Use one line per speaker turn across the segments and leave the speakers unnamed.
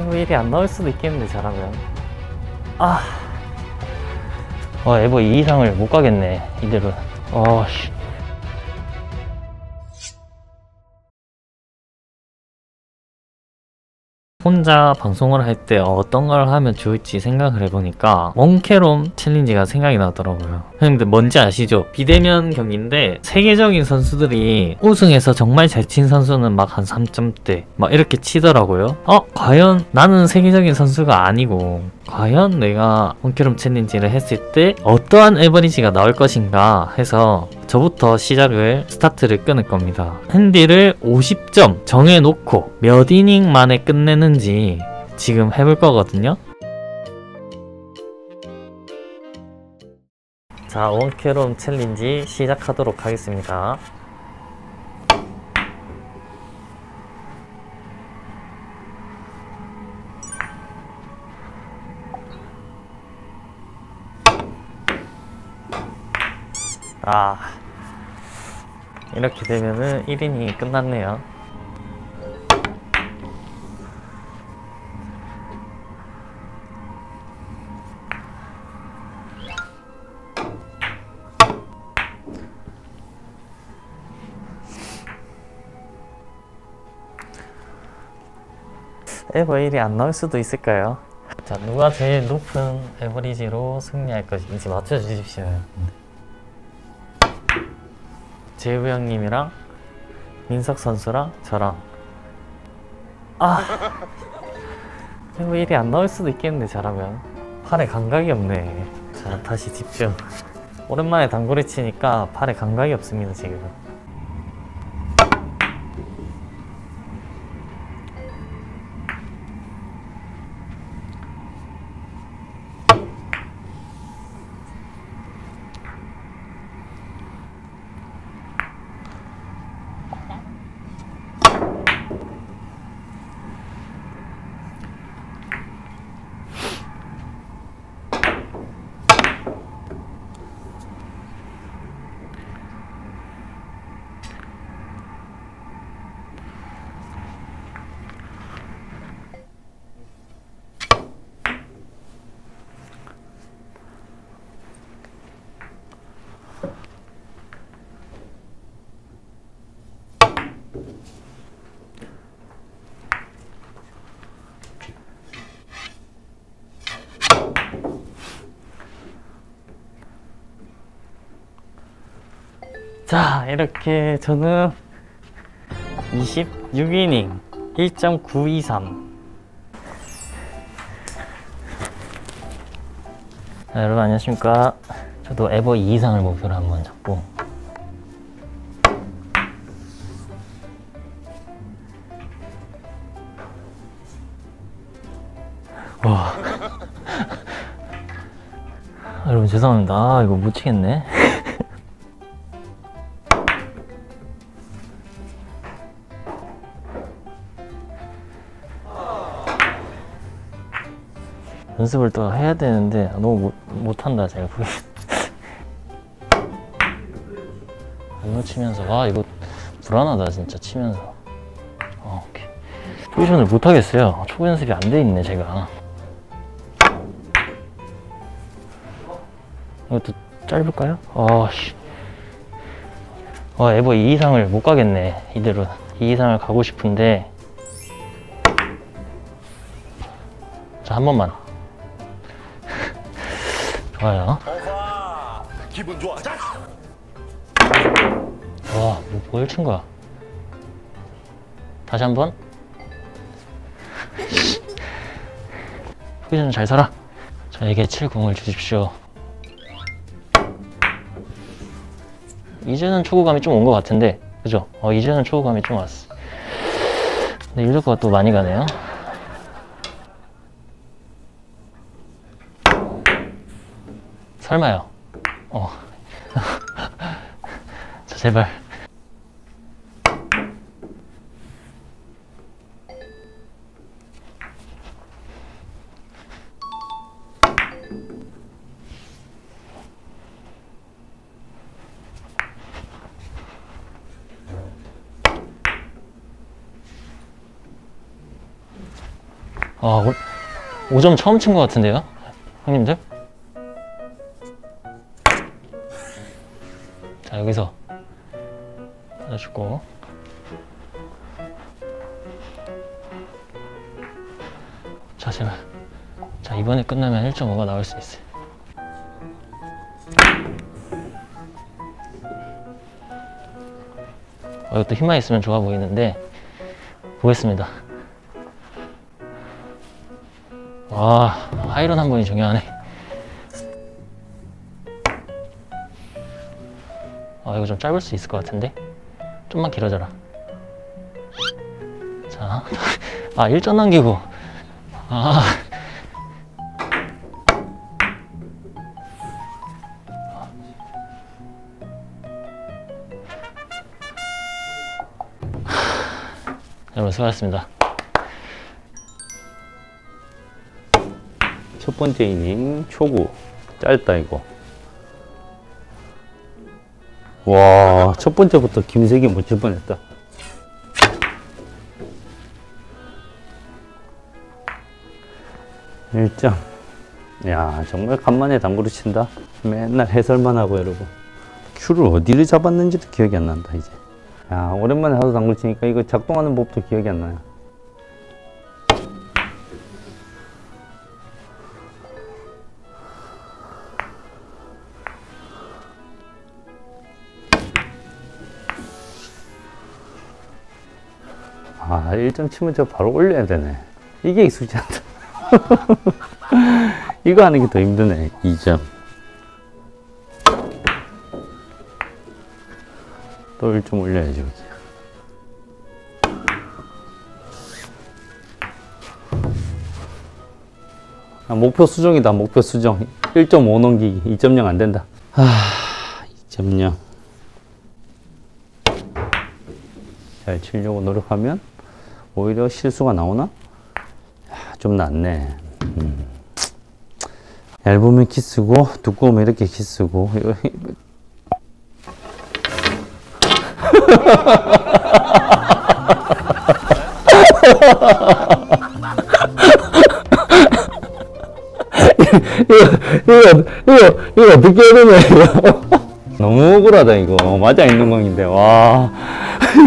이거 일이 안 나올 수도 있겠는데 잘하면 아
어, 에버 2 이상을 못 가겠네, 이대로. 어, 씨.
혼자 방송을 할 때 어떤 걸 하면 좋을지 생각을 해보니까 몽케롬 챌린지가 생각이 나더라고요 형님들 뭔지 아시죠? 비대면 경기인데 세계적인 선수들이 우승해서 정말 잘 친 선수는 막 한 3점대 막 이렇게 치더라고요 어? 과연 나는 세계적인 선수가 아니고 과연 내가 몽케롬 챌린지를 했을 때 어떠한 에버리지가 나올 것인가 해서 저부터 시작을 스타트를 끊을 겁니다. 핸디를 50점 정해놓고 몇 이닝 만에 끝내는지 지금 해볼 거거든요. 자, 원캐롬 챌린지 시작하도록 하겠습니다. 아, 이렇게 되면은 1인이 끝났네요. 에버 1이 안 나올 수도 있을까요? 자, 누가 제일 높은 에버리지로 승리할 것인지 맞춰주십시오. 재우 형님이랑 민석 선수랑 저랑. 아! 이거 일이 안 나올 수도 있겠는데 잘하면. 팔에 감각이 없네. 자 다시 집중. 오랜만에 당구를 치니까 팔에 감각이 없습니다 지금 자 이렇게 저는 26이닝 1.923
자, 여러분 안녕하십니까. 저도 에버 2 이상을 목표로 한번 잡고. 와. 아, 여러분 죄송합니다. 아, 이거 못 치겠네. 연습을 또 해야 되는데 너무 못, 못한다 제가 보기. 안 놓치면서. 아 이거 불안하다 진짜 치면서. 어, 오케이. 포지션을 못하겠어요. 초보 연습이 안 돼 있네 제가. 이것도 짧을까요? 아씨. 와 에버 2 이상을 못 가겠네 이대로. 2 이상을 가고 싶은데. 자 한 번만 좋아요
기분 좋아. 자,
와, 뭐, 뭘친 거야? 다시 한 번. 포지션 잘 살아. 저에게 7공을 주십시오. 이제는 초구감이 좀 온 것 같은데, 그죠? 어, 이제는 초구감이 좀 왔어. 근데 일도가 또 많이 가네요. 설마요 어. 자 제발 아, 5점 처음 친 것 같은데요? 형님들? 여기서 받아주고. 자, 제발. 자, 이번에 끝나면 1.5가 나올 수 있어요. 어, 이것도 힘만 있으면 좋아 보이는데, 보겠습니다. 와, 하이런 한 번이 중요하네. 좀 짧을 수 있을 것 같은데? 좀만 길어져라. 자, 아, 1점 남기고. 아. 여러분, 수고하셨습니다.
첫 번째 이닝 초구 짧다 이거 와 첫 번째부터 김세기 못칠 뻔했다. 일점 야 정말 간만에 당구를 친다. 맨날 해설만 하고 여러분. 큐를 어디를 잡았는지도 기억이 안 난다 이제. 야 오랜만에 하도 당구를 치니까 이거 작동하는 법도 기억이 안 나요 아, 1점 치면 저 바로 올려야 되네. 이게 익숙지 않다. 이거 하는 게 더 힘드네. 2점. 또 1점 올려야지, 여기. 아, 목표 수정이다, 목표 수정. 1.5 넘기기. 2.0 안 된다. 아, 2.0. 잘 치려고 노력하면 오히려 실수가 나오나? 야, 좀 낫네. 음. 얇으면 키스고 두꺼우면 이렇게 키스고 이거 이거 이거 이거 어떻게 해야 이거 너무 억울하다 이거 맞아 있는 공인데 와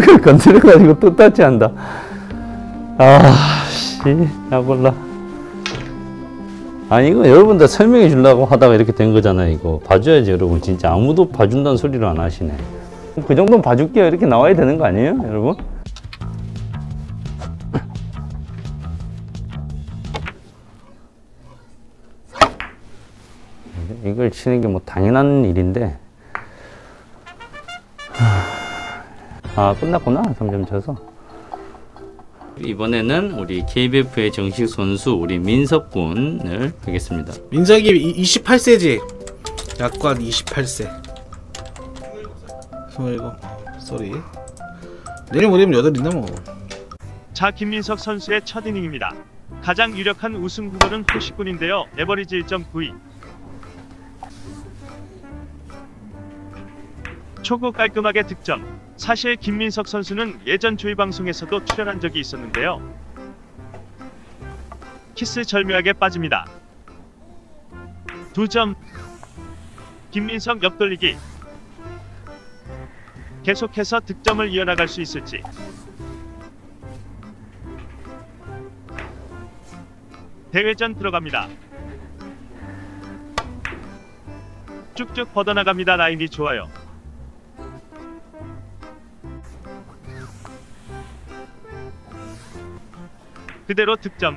이걸 건드려가지고 또 터치한다 아씨 야 몰라. 아니 이거 여러분들 설명해 주려고 하다가 이렇게 된 거잖아 이거. 봐줘야지 여러분. 진짜 아무도 봐준다는 소리를 안 하시네. 그 정도는 봐줄게요. 이렇게 나와야 되는 거 아니에요 여러분? 이걸 치는 게 뭐 당연한 일인데. 아 끝났구나 3점 쳐서 이번에는 우리 KBF의 정식 선수 우리 민석 군을 하겠습니다
민석이 28세지 약관 28세 27 쏘리 내일 모레면 여덟이나 뭐
자 김민석 선수의 첫 이닝입니다. 가장 유력한 우승 후보는 호시군인데요. 에버리지 1.92. 초구 깔끔하게 득점. 사실 김민석 선수는 예전 조이 방송에서도 출연한 적이 있었는데요. 키스 절묘하게 빠집니다. 두 점. 김민석 옆돌리기. 계속해서 득점을 이어나갈 수 있을지. 대회전 들어갑니다. 쭉쭉 뻗어나갑니다. 라인이 좋아요. 그대로 득점.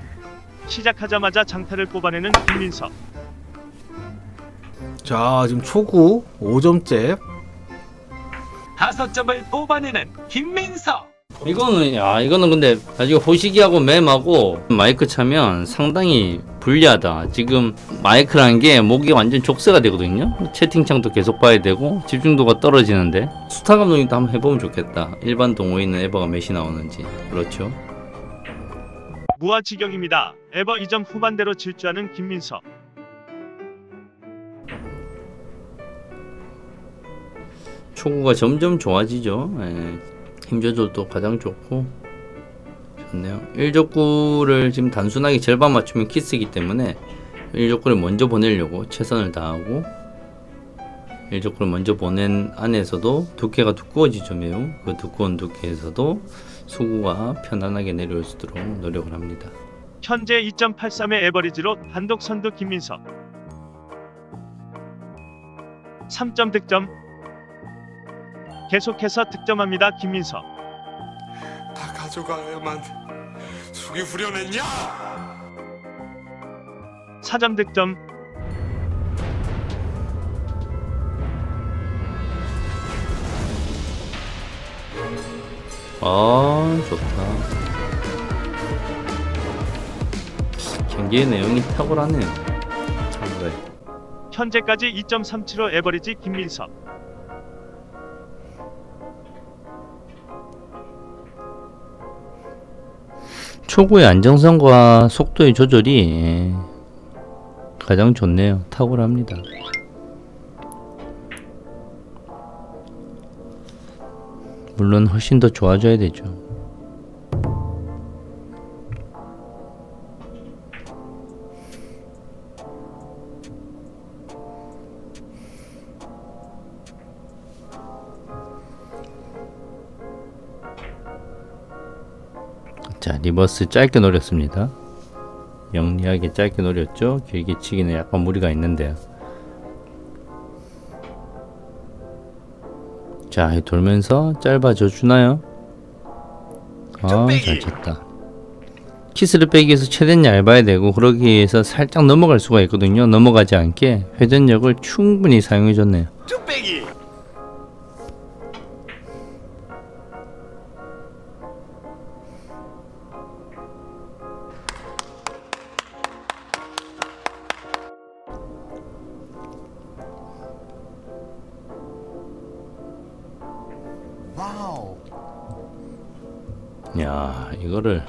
시작하자마자 장타를 뽑아내는 김민석.
자 지금 초구 5점째
다섯 점을 뽑아내는 김민석.
이거는 야 이거는 근데 나중에 호식이하고 맴하고 마이크 차면 상당히 불리하다. 지금 마이크라는 게 목이 완전 족쇄가 되거든요. 채팅창도 계속 봐야 되고 집중도가 떨어지는데 수타 감독님도 한번 해보면 좋겠다. 일반 동호회는 에버가 몇이 나오는지 그렇죠.
무아지경입니다. 에버 2점 후반대로 질주하는 김민석.
초구가 점점 좋아지죠. 예. 힘 조절도 가장 좋고 좋네요. 1족구를 지금 단순하게 절반 맞추면 키스이기 때문에 1족구를 먼저 보내려고 최선을 다하고 1족구를 먼저 보낸 안에서도 두께가 두꺼워지죠 매우 그 두꺼운 두께에서도 수구가 편안하게 내려올 수 있도록 노력을 합니다.
현재 2.83의 에버리지로 단독 선두 김민석 3점 득점 계속해서 득점합니다 김민석
다 가져가야만 속이 후련했냐?
4점 득점
아 좋다. 경기의 내용이 탁월하네요. 탁월해.
현재까지 2.37로 에버리지 김민석
초구의 안정성과 속도의 조절이 예, 가장 좋네요. 탁월합니다. 물론 훨씬 더 좋아져야 되죠. 자, reverse 짧게 노렸습니다. 영리하게 짧게 노렸죠. 길게 치기는 약간 무리가 있는데요. 자, 돌면서 짧아져 주나요? 아, 잘 쳤다. 키스를 빼기 위해서 최대한 얇아야 되고 그러기 위해서 살짝 넘어갈 수가 있거든요. 넘어가지 않게 회전력을 충분히 사용해 줬네요. 야, 이거를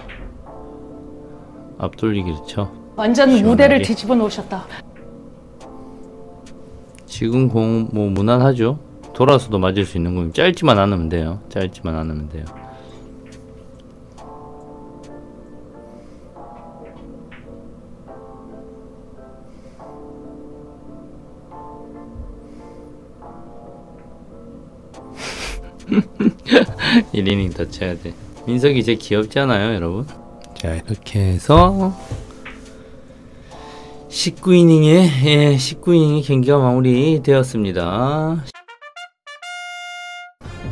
앞돌리기를 쳐.
완전
시원하게.
무대를 뒤집어 놓으셨다.
지금 공 뭐 무난하죠. 돌아서도 맞을 수 있는 공이 짧지만 않으면 돼요. 짧지만 않으면 돼요. 일이닝 더 쳐야 돼. 민석이 이제 귀엽지 않아요, 여러분? 자, 이렇게 해서 19이닝의 예, 19이닝의 경기가 마무리 되었습니다.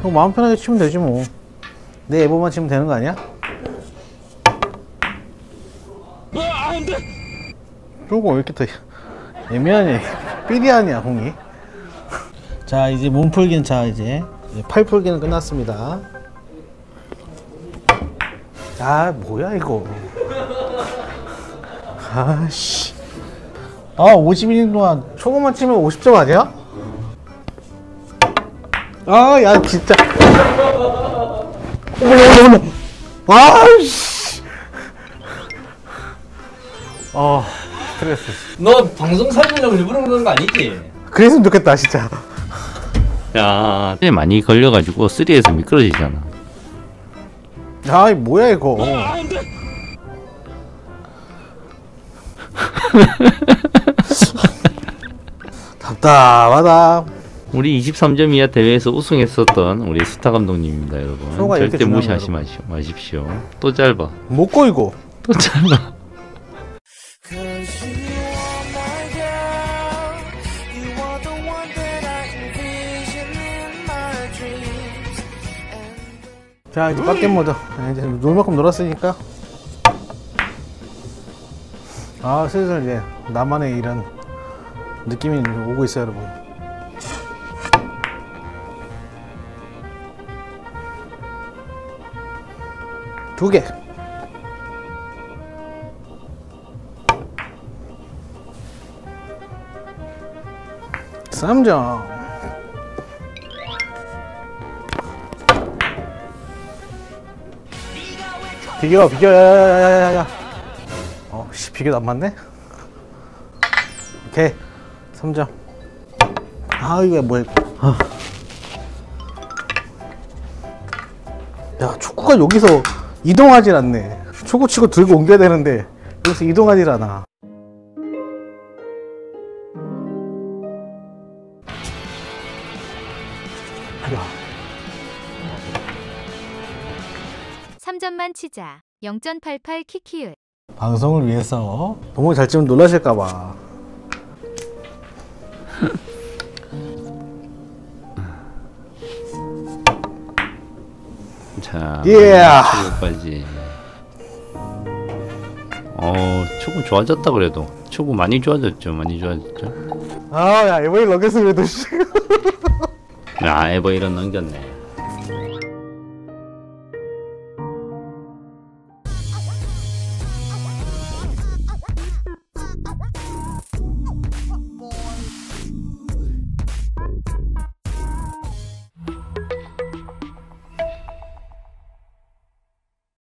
형 마음 편하게 치면 되지 뭐. 내 에버만 치면 되는 거 아니야? 조금 왜 이렇게 더 애매하냐 삐리하냐 홍이 자 이제 몸풀기는 자 이제 팔풀기는 끝났습니다 아 뭐야 이거? 아씨. 아 50인 동안 초보만 치면 50점 아니야? 아 야 진짜. 어머나 어머나 어머나 아씨. 아 스트레스.
너 방송 살리려고 일부러 그러는 거 아니지?
그랬으면 좋겠다 진짜.
야, 많이 걸려가지고 3에서 미끄러지잖아.
아이 뭐야 이거 답답하다
우리 23점 이하 대회에서 우승했었던 우리 스타 감독님입니다, 여러분. 절대 무시하지 마십시오. 또 짧아.
못 꼬이고
또 짧아.
자 이제 모드. 아, 이제 놀 만큼 놀았으니까. 아 슬슬 이제 나만의 이런 느낌이 오고 있어요 여러분. 두개. 3점 비교 비교 야야야야야 어씨 비교도 안 맞네 오케이 3점 아 이거 뭐야 아. 야 축구가 여기서 이동하질 않네. 초구 치고 들고 옮겨야 되는데 여기서 이동하질 않아.
삼점만 치자. 0.88 키키읒.
방송을 위해서 너무 잘 치면 놀라실까 봐.
자,
예.
초구까지. 어, 초구 좋아졌다 그래도. 초구 많이 좋아졌죠. 많이 좋아졌죠.
아, 야, 이번에 넘겼으면 그래도 씨.
아, 에버 이런 넘겼네.